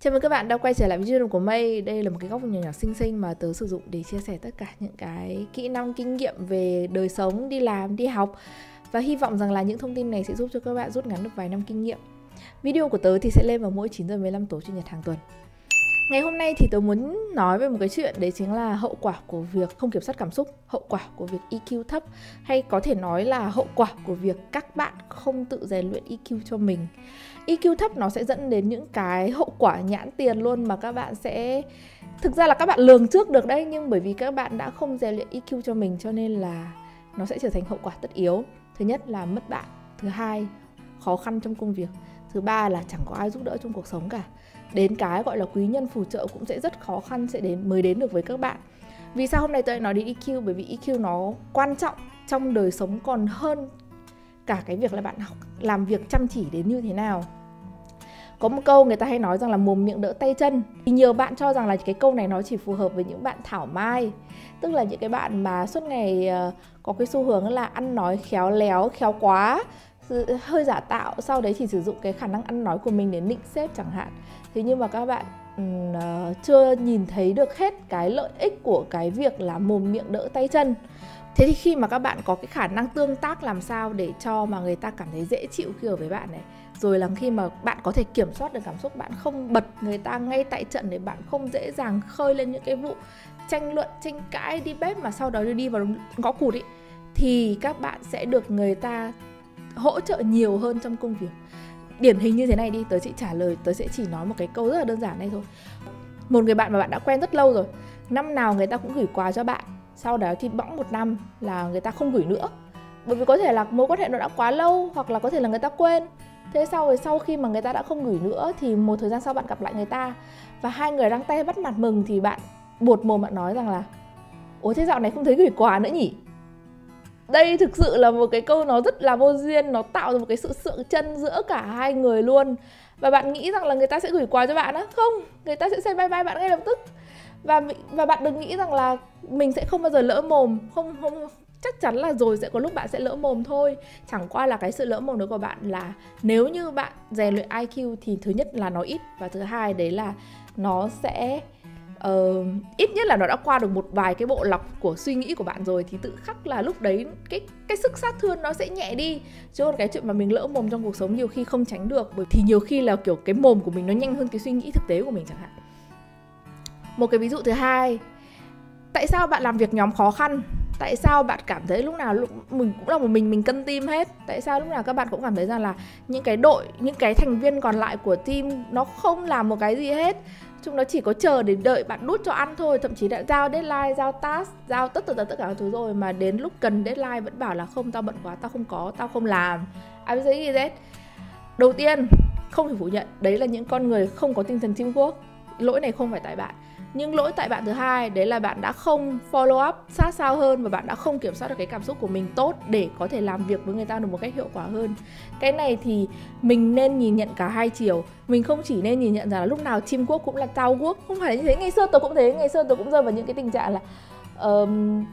Chào mừng các bạn đã quay trở lại với channel của Mây Đây là một cái góc nhỏ nhỏ xinh xinh mà tớ sử dụng để chia sẻ tất cả những cái kỹ năng, kinh nghiệm về đời sống, đi làm, đi học. Và hy vọng rằng là những thông tin này sẽ giúp cho các bạn rút ngắn được vài năm kinh nghiệm. Video của tớ thì sẽ lên vào mỗi 9 giờ 15 tối chủ nhật hàng tuần. Ngày hôm nay thì tôi muốn nói về một cái chuyện đấy chính là hậu quả của việc không kiểm soát cảm xúc, hậu quả của việc EQ thấp hay có thể nói là hậu quả của việc các bạn không tự rèn luyện EQ cho mình. EQ thấp nó sẽ dẫn đến những cái hậu quả nhãn tiền luôn mà các bạn sẽ thực ra là các bạn lường trước được đấy nhưng bởi vì các bạn đã không rèn luyện EQ cho mình cho nên là nó sẽ trở thành hậu quả tất yếu. Thứ nhất là mất bạn, thứ hai khó khăn trong công việc, thứ ba là chẳng có ai giúp đỡ trong cuộc sống cả đến cái gọi là quý nhân phù trợ cũng sẽ rất khó khăn sẽ đến, mới đến được với các bạn. Vì sao hôm nay tôi lại nói đến EQ bởi vì EQ nó quan trọng trong đời sống còn hơn cả cái việc là bạn học, làm việc chăm chỉ đến như thế nào. Có một câu người ta hay nói rằng là mồm miệng đỡ tay chân. Thì nhiều bạn cho rằng là cái câu này nó chỉ phù hợp với những bạn thảo mai. Tức là những cái bạn mà suốt ngày ờ, có cái xu hướng là ăn nói khéo léo, khéo quá hơi giả tạo sau đấy chỉ sử dụng cái khả năng ăn nói của mình để nịnh sếp chẳng hạn. Thế nhưng mà các bạn uh, chưa nhìn thấy được hết cái lợi ích của cái việc là mồm miệng đỡ tay chân. Thế thì khi mà các bạn có cái khả năng tương tác làm sao để cho mà người ta cảm thấy dễ chịu khi ở với bạn này? Rồi là khi mà bạn có thể kiểm soát được cảm xúc bạn không bật người ta ngay tại trận để bạn không dễ dàng khơi lên những cái vụ tranh luận tranh cãi đi bếp mà sau đó đi vào ngõ cụt ý thì các bạn sẽ được người ta hỗ trợ nhiều hơn trong công việc. Điển hình như thế này đi, tớ chị trả lời, tớ sẽ chỉ nói một cái câu rất là đơn giản này thôi. Một người bạn mà bạn đã quen rất lâu rồi, năm nào người ta cũng gửi quà cho bạn, sau đó thì bỗng một năm là người ta không gửi nữa. Bởi vì có thể là mối quan hệ nó đã quá lâu, hoặc là có thể là người ta quên. Thế sau rồi sau khi mà người ta đã không gửi nữa thì một thời gian sau bạn gặp lại người ta, và hai người đang tay bắt mặt mừng thì bạn buột mồm bạn nói rằng là, ủa, thế dạo này không thấy gửi quà nữa nhỉ? Đây thực sự là một cái câu nó rất là vô duyên, nó tạo ra một cái sự sượng chân giữa cả hai người luôn. Và bạn nghĩ rằng là người ta sẽ gửi quà cho bạn á? Không, người ta sẽ say bye bye bạn ngay lập tức. Và và bạn đừng nghĩ rằng là mình sẽ không bao giờ lỡ mồm. Không không, chắc chắn là rồi sẽ có lúc bạn sẽ lỡ mồm thôi. Chẳng qua là cái sự lỡ mồm đó của bạn là nếu như bạn rèn luyện IQ thì thứ nhất là nó ít và thứ hai đấy là nó sẽ uh, ít nhất là nó đã qua được một vài cái bộ lọc của suy nghĩ của bạn rồi thì tự khắc là lúc đấy cái cái sức sát thương nó sẽ nhẹ đi. Chứ còn cái chuyện mà mình lỡ mồm trong cuộc sống nhiều khi không tránh được bởi thì nhiều khi là kiểu cái mồm của mình nó nhanh hơn cái suy nghĩ thực tế của mình chẳng hạn. Một cái ví dụ thứ hai tại sao bạn làm việc nhóm khó khăn? Tại sao bạn cảm thấy lúc nào lúc mình cũng là một mình mình cân tim hết? Tại sao lúc nào các bạn cũng cảm thấy rằng là những cái đội những cái thành viên còn lại của team nó không làm một cái gì hết? Chúng nó chỉ có chờ để đợi bạn đút cho ăn thôi, thậm chí đã giao deadline, giao task, giao tất tật tất cả các thứ rồi mà đến lúc cần deadline vẫn bảo là không, tao bận quá, tao không có, tao không làm. Abcd đầu tiên, không thể phủ nhận, đấy là những con người không có tinh thần teamwork. Lỗi này không phải tại bạn nhưng lỗi tại bạn thứ hai đấy là bạn đã không follow up sát sao hơn và bạn đã không kiểm soát được cái cảm xúc của mình tốt để có thể làm việc với người ta được một cách hiệu quả hơn. Cái này thì mình nên nhìn nhận cả hai chiều. Mình không chỉ nên nhìn nhận rằng là lúc nào chim quốc cũng là tao quốc không phải như thế. Ngày xưa tôi cũng thế ngày xưa tôi cũng rơi vào những cái tình trạng là um,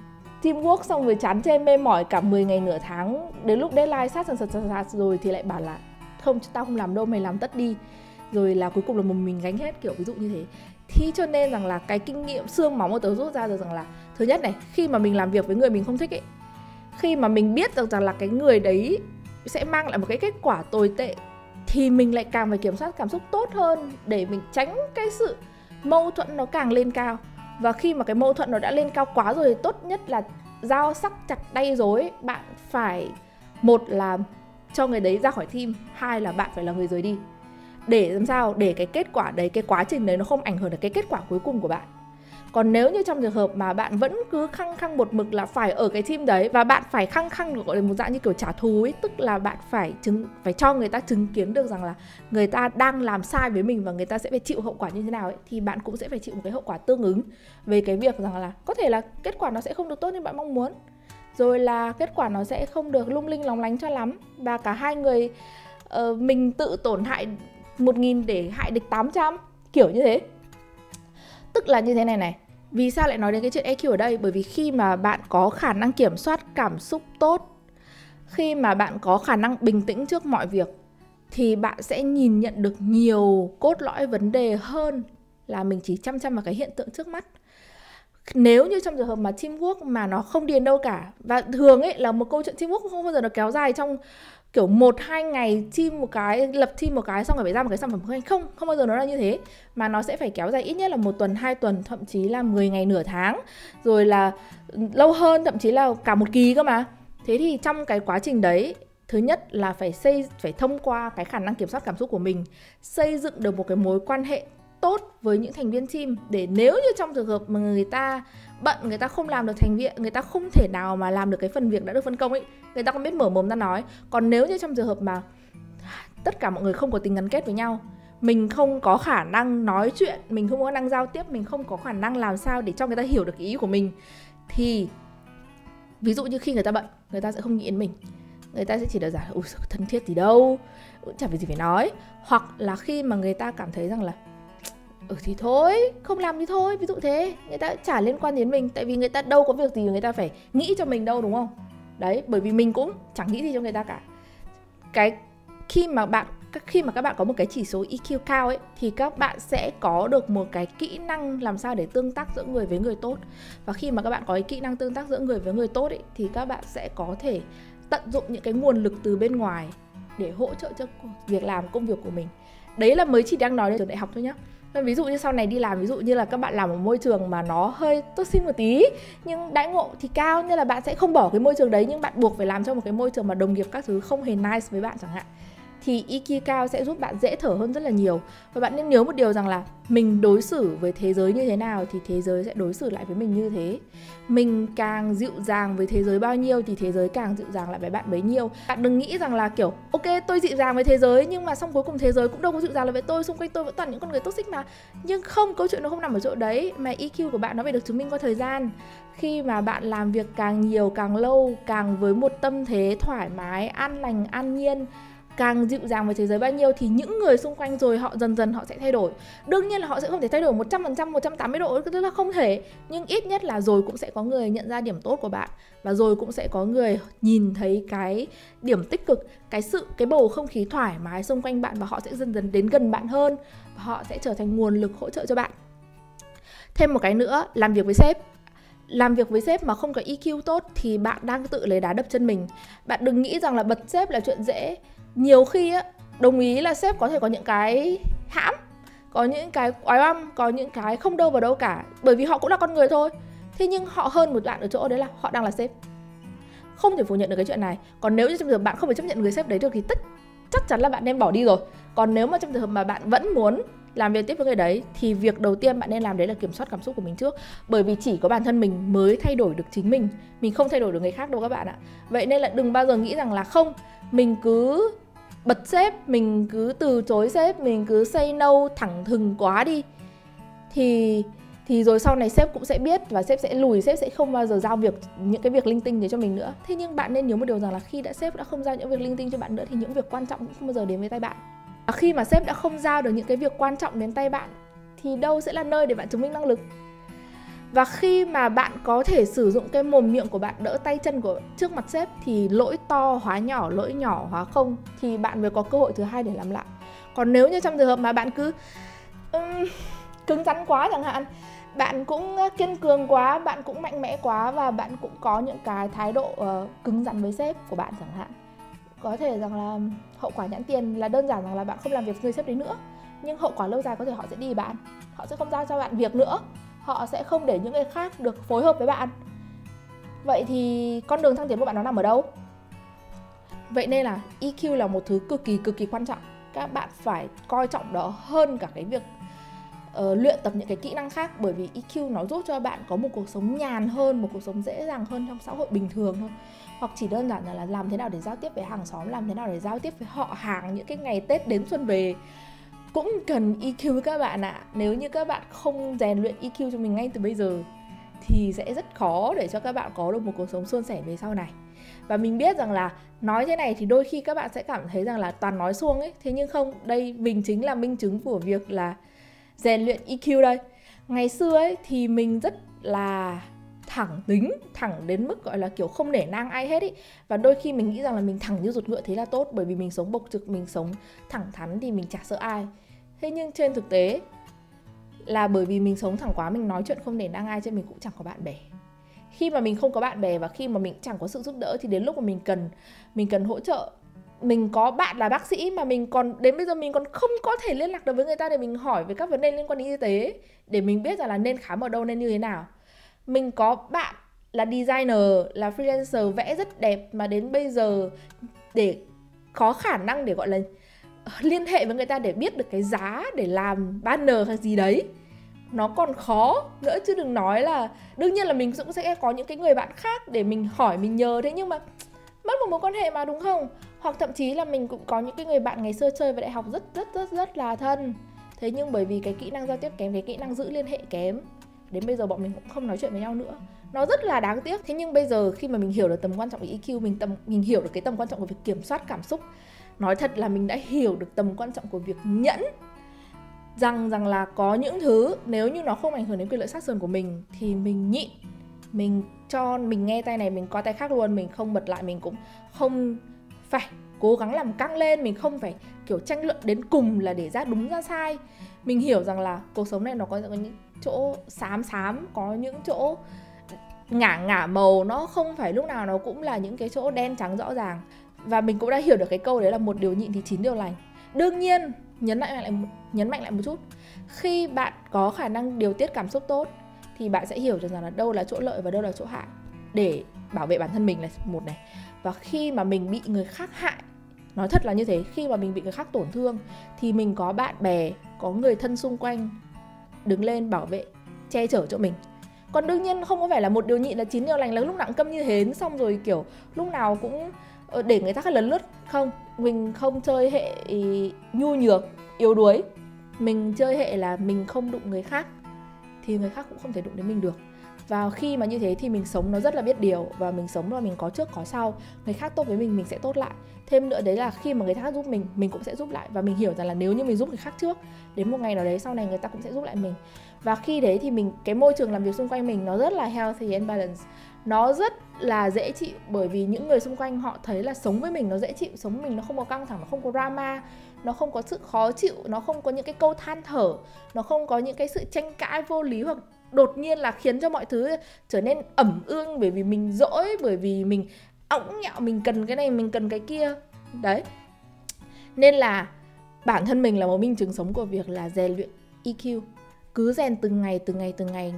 teamwork xong rồi chán chê mê mỏi cả 10 ngày nửa tháng đến lúc deadline sát sần sật sật sật rồi thì lại bảo là không tao không làm đâu mày làm tất đi. Rồi là cuối cùng là một mình gánh hết kiểu ví dụ như thế thế cho nên rằng là cái kinh nghiệm xương máu của tớ rút ra được rằng là, thứ nhất này, khi mà mình làm việc với người mình không thích ấy, khi mà mình biết được rằng là cái người đấy sẽ mang lại một cái kết quả tồi tệ, thì mình lại càng phải kiểm soát cảm xúc tốt hơn để mình tránh cái sự mâu thuẫn nó càng lên cao. Và khi mà cái mâu thuẫn nó đã lên cao quá rồi thì tốt nhất là dao sắc chặt đay dối, bạn phải, một là cho người đấy ra khỏi team, hai là bạn phải là người rời đi để làm sao để cái kết quả đấy cái quá trình đấy nó không ảnh hưởng đến cái kết quả cuối cùng của bạn. Còn nếu như trong trường hợp mà bạn vẫn cứ khăng khăng một mực là phải ở cái team đấy và bạn phải khăng khăng gọi là một dạng như kiểu trả thù ấy tức là bạn phải chứng phải cho người ta chứng kiến được rằng là người ta đang làm sai với mình và người ta sẽ phải chịu hậu quả như thế nào ấy thì bạn cũng sẽ phải chịu một cái hậu quả tương ứng về cái việc rằng là có thể là kết quả nó sẽ không được tốt như bạn mong muốn rồi là kết quả nó sẽ không được lung linh lóng lánh cho lắm và cả hai người uh, mình tự tổn hại 1.000 để hại địch 800 kiểu như thế. Tức là như thế này này. Vì sao lại nói đến cái chuyện EQ ở đây? Bởi vì khi mà bạn có khả năng kiểm soát cảm xúc tốt, khi mà bạn có khả năng bình tĩnh trước mọi việc, thì bạn sẽ nhìn nhận được nhiều cốt lõi vấn đề hơn là mình chỉ chăm chăm vào cái hiện tượng trước mắt. Nếu như trong trường hợp mà teamwork mà nó không điền đâu cả, và thường ấy là một câu chuyện teamwork không bao giờ nó kéo dài trong kiểu một, hai ngày team một cái, lập team một cái xong rồi phải ra một cái sản phẩm không không? Không bao giờ nó là như thế. Mà nó sẽ phải kéo dài ít nhất là một tuần, hai tuần, thậm chí là 10 ngày nửa tháng. Rồi là ừ, lâu hơn, thậm chí là cả một kỳ cơ mà. Thế thì trong cái quá trình đấy, thứ nhất là phải xây, phải thông qua cái khả năng kiểm soát cảm xúc của mình, xây dựng được một cái mối quan hệ tốt với những thành viên team để nếu như trong trường hợp mà người ta bận, người ta không làm được thành viên, người ta không thể nào mà làm được cái phần việc đã được phân công ấy, người ta không biết mở mồm ra nói. Còn nếu như trong trường hợp mà tất cả mọi người không có tính gắn kết với nhau, mình không có khả năng nói chuyện, mình không có khả năng giao tiếp, mình không có khả năng làm sao để cho người ta hiểu được ý của mình, thì ví dụ như khi người ta bận, người ta sẽ không nghĩ đến mình. Người ta sẽ chỉ đơn giản ui thân thiết gì đâu, cũng chẳng phải gì phải nói. Hoặc là khi mà người ta cảm thấy rằng là ừ thì thôi, không làm thì thôi, ví dụ thế. Người ta chả liên quan đến mình, tại vì người ta đâu có việc gì người ta phải nghĩ cho mình đâu, đúng không? Đấy, bởi vì mình cũng chẳng nghĩ gì cho người ta cả. Cái khi mà bạn khi mà các bạn có một cái chỉ số EQ cao ấy, thì các bạn sẽ có được một cái kỹ năng làm sao để tương tác giữa người với người tốt. Và khi mà các bạn có cái kỹ năng tương tác giữa người với người tốt ấy, thì các bạn sẽ có thể tận dụng những cái nguồn lực từ bên ngoài để hỗ trợ cho việc làm, công việc của mình. Đấy là mới chỉ đang nói đến trường đại học thôi nhá ví dụ như sau này đi làm, ví dụ như là các bạn làm ở môi trường mà nó hơi toxic một tí, nhưng đãi ngộ thì cao, nên là bạn sẽ không bỏ cái môi trường đấy, nhưng bạn buộc phải làm cho một cái môi trường mà đồng nghiệp các thứ không hề nice với bạn chẳng hạn thì EQ cao sẽ giúp bạn dễ thở hơn rất là nhiều. Và bạn nên nhớ một điều rằng là mình đối xử với thế giới như thế nào thì thế giới sẽ đối xử lại với mình như thế. Mình càng dịu dàng với thế giới bao nhiêu thì thế giới càng dịu dàng lại với bạn bấy nhiêu. Bạn đừng nghĩ rằng là, kiểu, ok, tôi dịu dàng với thế giới, nhưng mà xong cuối cùng thế giới cũng đâu có dịu dàng lại với tôi, xung quanh tôi vẫn toàn những con người toxic mà. Nhưng không, câu chuyện nó không nằm ở chỗ đấy, mà EQ của bạn nó phải được chứng minh qua thời gian. Khi mà bạn làm việc càng nhiều, càng lâu, càng với một tâm thế thoải mái, an lành, an nhiên càng dịu dàng với thế giới bao nhiêu thì những người xung quanh rồi họ dần dần họ sẽ thay đổi. Đương nhiên là họ sẽ không thể thay đổi 100% 180 độ, tức là không thể. Nhưng ít nhất là rồi cũng sẽ có người nhận ra điểm tốt của bạn và rồi cũng sẽ có người nhìn thấy cái điểm tích cực, cái sự, cái bầu không khí thoải mái xung quanh bạn và họ sẽ dần dần đến gần bạn hơn và họ sẽ trở thành nguồn lực hỗ trợ cho bạn. Thêm một cái nữa, làm việc với sếp làm việc với sếp mà không có EQ tốt thì bạn đang tự lấy đá đập chân mình. Bạn đừng nghĩ rằng là bật sếp là chuyện dễ. Nhiều khi á, đồng ý là sếp có thể có những cái hãm, có những cái oái oăm, có những cái không đâu vào đâu cả, bởi vì họ cũng là con người thôi. Thế nhưng họ hơn một bạn ở chỗ đấy là họ đang là sếp. Không thể phủ nhận được cái chuyện này. Còn nếu như trong trường hợp bạn không thể chấp nhận người sếp đấy được thì tất, chắc chắn là bạn nên bỏ đi rồi. Còn nếu mà trong trường hợp mà bạn vẫn muốn làm việc tiếp với người đấy, thì việc đầu tiên bạn nên làm đấy là kiểm soát cảm xúc của mình trước. Bởi vì chỉ có bản thân mình mới thay đổi được chính mình mình không thay đổi được người khác đâu các bạn ạ. Vậy nên là đừng bao giờ nghĩ rằng là không, mình cứ bật sếp, mình cứ từ chối sếp, mình cứ say no thẳng thừng quá đi. Thì thì rồi sau này sếp cũng sẽ biết và sếp sẽ lùi, sếp sẽ không bao giờ giao việc, những cái việc linh tinh đấy cho mình nữa. Thế nhưng bạn nên nhớ một điều rằng là khi đã sếp đã không giao những việc linh tinh cho bạn nữa thì những việc quan trọng cũng không bao giờ đến với tay bạn. À, khi mà sếp đã không giao được những cái việc quan trọng đến tay bạn thì đâu sẽ là nơi để bạn chứng minh năng lực? Và khi mà bạn có thể sử dụng cái mồm miệng của bạn đỡ tay chân của trước mặt sếp thì lỗi to hóa nhỏ lỗi nhỏ hóa không thì bạn mới có cơ hội thứ hai để làm lại. Còn nếu như trong trường hợp mà bạn cứ um, cứng rắn quá chẳng hạn bạn cũng kiên cường quá bạn cũng mạnh mẽ quá và bạn cũng có những cái thái độ uh, cứng rắn với sếp của bạn chẳng hạn có thể rằng là hậu quả nhãn tiền là đơn giản rằng là bạn không làm việc người sếp đấy nữa. Nhưng hậu quả lâu dài có thể họ sẽ đi bạn. Họ sẽ không giao cho bạn việc nữa. Họ sẽ không để những người khác được phối hợp với bạn. Vậy thì con đường thăng tiến của bạn nó nằm ở đâu? Vậy nên là EQ là một thứ cực kỳ cực kỳ quan trọng. Các bạn phải coi trọng đó hơn cả cái việc uh, luyện tập những cái kỹ năng khác bởi vì EQ nó giúp cho bạn có một cuộc sống nhàn hơn một cuộc sống dễ dàng hơn trong xã hội bình thường thôi. Hoặc chỉ đơn giản là làm thế nào để giao tiếp với hàng xóm làm thế nào để giao tiếp với họ hàng những cái ngày tết đến xuân về. Cũng cần EQ các bạn ạ. À. nếu như các bạn không rèn luyện EQ cho mình ngay từ bây giờ thì sẽ rất khó để cho các bạn có được một cuộc sống suôn sẻ về sau này. Và mình biết rằng là nói thế này thì đôi khi các bạn sẽ cảm thấy rằng là toàn nói suông ấy. Thế nhưng không đây mình chính là minh chứng của việc là rèn luyện EQ đây. Ngày xưa ấy thì mình rất là thẳng tính, thẳng đến mức gọi là kiểu không nể nang ai hết ý. Và đôi khi mình nghĩ rằng là mình thẳng như ruột ngựa thế là tốt, bởi vì mình sống bộc trực, mình sống thẳng thắn thì mình chả sợ ai. Thế nhưng trên thực tế là bởi vì mình sống thẳng quá, mình nói chuyện không để nang ai cho mình cũng chẳng có bạn bè. Khi mà mình không có bạn bè và khi mà mình chẳng có sự giúp đỡ thì đến lúc mà mình cần mình cần hỗ trợ mình có bạn là bác sĩ mà mình còn, đến bây giờ mình còn không có thể liên lạc được với người ta để mình hỏi về các vấn đề liên quan đến y tế để mình biết rằng là nên khám ở đâu, nên như thế nào. Mình có bạn là designer, là freelancer vẽ rất đẹp mà đến bây giờ để có khả năng để gọi là liên hệ với người ta để biết được cái giá để làm banner hay gì đấy. Nó còn khó nữa chứ đừng nói là, đương nhiên là mình cũng sẽ có những cái người bạn khác để mình hỏi, mình nhờ thế nhưng mà một mối quan hệ mà, đúng không? Hoặc thậm chí là mình cũng có những cái người bạn ngày xưa chơi vào đại học rất rất rất rất là thân. Thế nhưng bởi vì cái kỹ năng giao tiếp kém, cái kỹ năng giữ liên hệ kém, đến bây giờ bọn mình cũng không nói chuyện với nhau nữa. Nó rất là đáng tiếc. Thế nhưng bây giờ khi mà mình hiểu được tầm quan trọng của EQ mình tầm, mình hiểu được cái tầm quan trọng của việc kiểm soát cảm xúc, nói thật là mình đã hiểu được tầm quan trọng của việc nhẫn rằng rằng là có những thứ nếu như nó không ảnh hưởng đến quyền lợi sát sườn của mình thì mình nhịn, mình cho mình nghe tay này, mình coi tay khác luôn, mình không bật lại, mình cũng không phải cố gắng làm căng lên, mình không phải kiểu tranh luận đến cùng là để ra đúng, ra sai. Mình hiểu rằng là cuộc sống này nó có những chỗ xám xám, có những chỗ ngả ngả màu, nó không phải lúc nào nó cũng là những cái chỗ đen trắng rõ ràng. Và mình cũng đã hiểu được cái câu đấy là một điều nhịn thì chín điều lành. Đương nhiên, nhấn mạnh lại, nhấn mạnh lại một chút. Khi bạn có khả năng điều tiết cảm xúc tốt thì bạn sẽ hiểu được rằng là đâu là chỗ lợi và đâu là chỗ hại. Để bảo vệ bản thân mình là một này. Và khi mà mình bị người khác hại, nói thật là như thế, khi mà mình bị người khác tổn thương, thì mình có bạn bè, có người thân xung quanh đứng lên bảo vệ, che chở cho mình. Còn đương nhiên không có phải là một điều nhịn là chín điều lành là lúc nào cũng câm như hến xong rồi, kiểu, lúc nào cũng ờ, để người ta khác lấn lướt. Không, mình không chơi hệ nhu nhược, yếu đuối. Mình chơi hệ là mình không đụng người khác thì người khác cũng không thể đụng đến mình được. Và khi mà như thế thì mình sống nó rất là biết điều và mình sống là mình có trước, có sau. Người khác tốt với mình mình sẽ tốt lại. Thêm nữa đấy là khi mà người khác giúp mình mình cũng sẽ giúp lại. Và mình hiểu rằng là nếu như mình giúp người khác trước, đến một ngày nào đấy sau này người ta cũng sẽ giúp lại mình. Và khi đấy thì mình, cái môi trường làm việc xung quanh mình nó rất là healthy and balance nó rất là dễ chịu bởi vì những người xung quanh họ thấy là sống với mình nó dễ chịu, sống với mình nó không có căng thẳng, nó không có drama nó không có sự khó chịu, nó không có những cái câu than thở, nó không có những cái sự tranh cãi vô lý hoặc đột nhiên là khiến cho mọi thứ trở nên ẩm ương bởi vì mình dỗi, bởi vì mình ống nhạo mình cần cái này, mình cần cái kia. Đấy. Nên là bản thân mình là một minh chứng sống của việc là rèn luyện EQ cứ rèn từng ngày từng ngày từng ngày,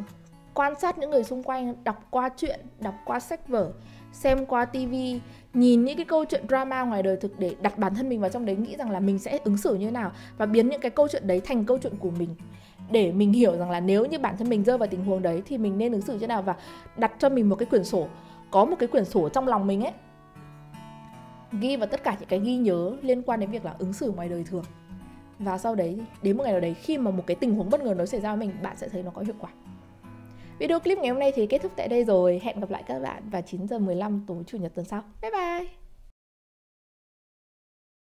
quan sát những người xung quanh, đọc qua chuyện đọc qua sách vở xem qua tivi nhìn những cái câu chuyện drama ngoài đời thực để đặt bản thân mình vào trong đấy, nghĩ rằng là mình sẽ ứng xử như nào và biến những cái câu chuyện đấy thành câu chuyện của mình. Để mình hiểu rằng là nếu như bản thân mình rơi vào tình huống đấy thì mình nên ứng xử như nào và đặt cho mình một cái quyển sổ, có một cái quyển sổ trong lòng mình ấy. Ghi vào tất cả những cái ghi nhớ liên quan đến việc là ứng xử ngoài đời thường. Và sau đấy, đến một ngày nào đấy, khi mà một cái tình huống bất ngờ nó xảy ra với mình, bạn sẽ thấy nó có hiệu quả. Video clip ngày hôm nay thì kết thúc tại đây rồi. Hẹn gặp lại các bạn vào 9 giờ 15 tối chủ nhật tuần sau. Bye bye.